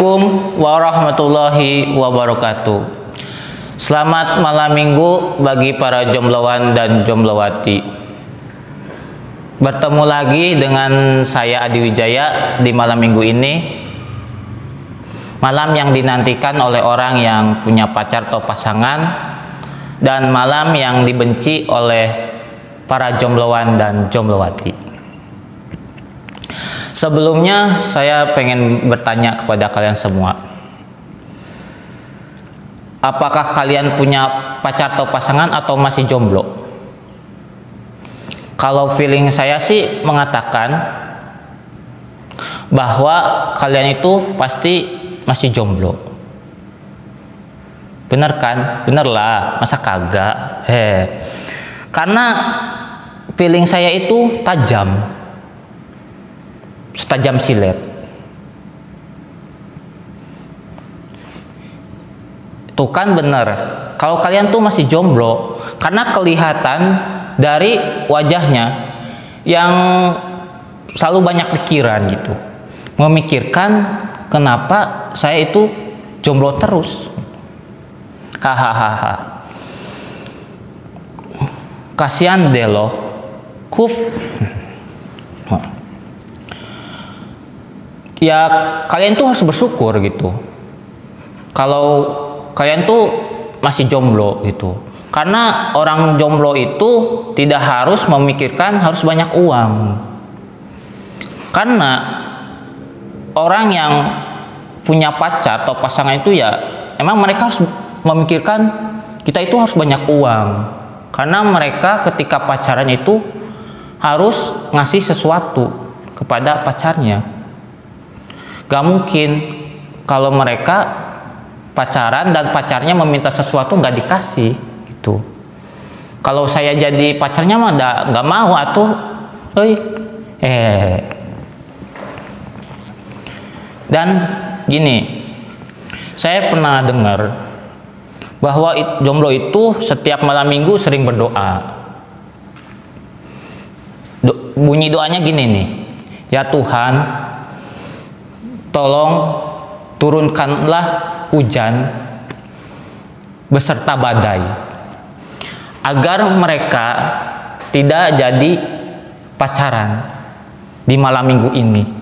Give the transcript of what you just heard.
Assalamualaikum warahmatullahi wabarakatuh. Selamat malam minggu bagi para jombloan dan jomblowati. Bertemu lagi dengan saya Adi Wijaya di malam minggu ini. Malam yang dinantikan oleh orang yang punya pacar atau pasangan dan malam yang dibenci oleh para jombloan dan jomblowati. Sebelumnya saya pengen bertanya kepada kalian semua. Apakah kalian punya pacar atau pasangan atau masih jomblo? Kalau feeling saya sih mengatakan bahwa kalian itu pasti masih jomblo. Bener kan? Bener lah, masa kagak? He. Karena feeling saya itu tajam setajam silet. Tuh kan bener. Kalau kalian tuh masih jomblo, karena kelihatan dari wajahnya yang selalu banyak pikiran gitu. Memikirkan kenapa saya itu jomblo terus. Hahaha. Kasihan deh lo. Huf. Ya kalian tuh harus bersyukur gitu. Kalau kalian tuh masih jomblo gitu. Karena orang jomblo itu tidak harus memikirkan harus banyak uang. Karena orang yang punya pacar atau pasangan itu ya emang mereka harus memikirkan kita itu harus banyak uang. Karena mereka ketika pacaran itu harus ngasih sesuatu kepada pacarnya Gak mungkin kalau mereka pacaran dan pacarnya meminta sesuatu nggak dikasih gitu. Kalau saya jadi pacarnya mah nggak mau atau, hei, eh. Dan gini, saya pernah dengar bahwa jomblo itu setiap malam minggu sering berdoa. Do, bunyi doanya gini nih, ya Tuhan, tolong turunkanlah hujan beserta badai agar mereka tidak jadi pacaran di malam minggu ini